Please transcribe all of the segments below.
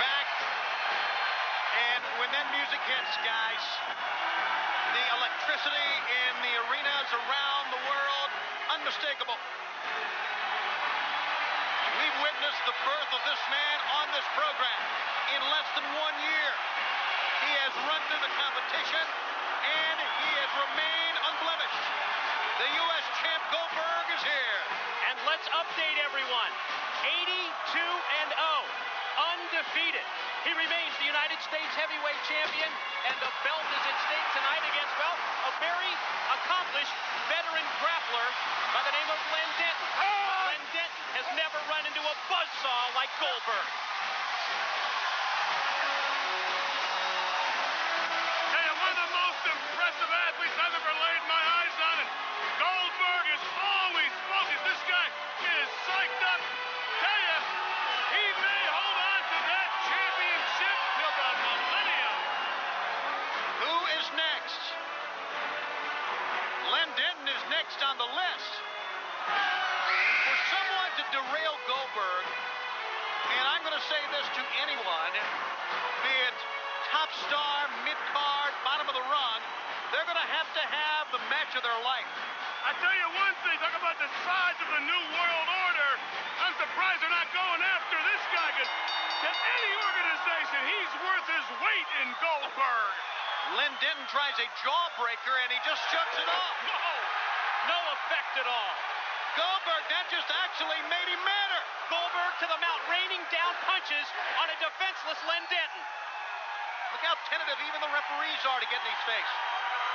back. And when that music hits, guys, the electricity in the arenas around the world, unmistakable. We've witnessed the birth of this man on this program in less than one year. He has run through the competition, and he has remained unblemished. The U.S. champ Goldberg is here. And let's update everyone. 82 and 0, undefeated. He remains the United States heavyweight champion, and the belt is at stake tonight against, well, a very accomplished veteran grappler by the name of Len Denton. Ah! Len Denton has never run into a buzzsaw like Goldberg. Denton is next on the list. For someone to derail Goldberg, and I'm going to say this to anyone, be it top star, mid card, bottom of the rung, they're going to have to have the match of their life. I tell you one thing, talk about the size of the New World Order. I'm surprised they're not going after this guy, because to any organization, he's worth his weight in Goldberg. Len Denton tries a jawbreaker and he just shuts it off. Whoa! No effect at all. Goldberg, that just actually made him madder. Goldberg to the mount, raining down punches on a defenseless Len Denton. Look how tentative even the referees are to get in his face.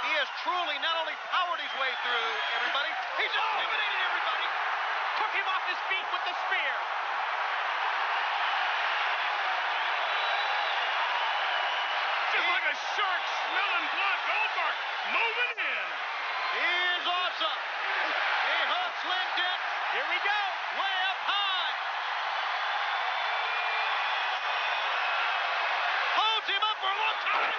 He has truly not only powered his way through everybody, he's intimidated everybody. Took him off his feet with the spear. Just like a shark smelling blood, Goldberg moving in. He is awesome. He hooks Len Here we go. way up high. Holds him up for a long time.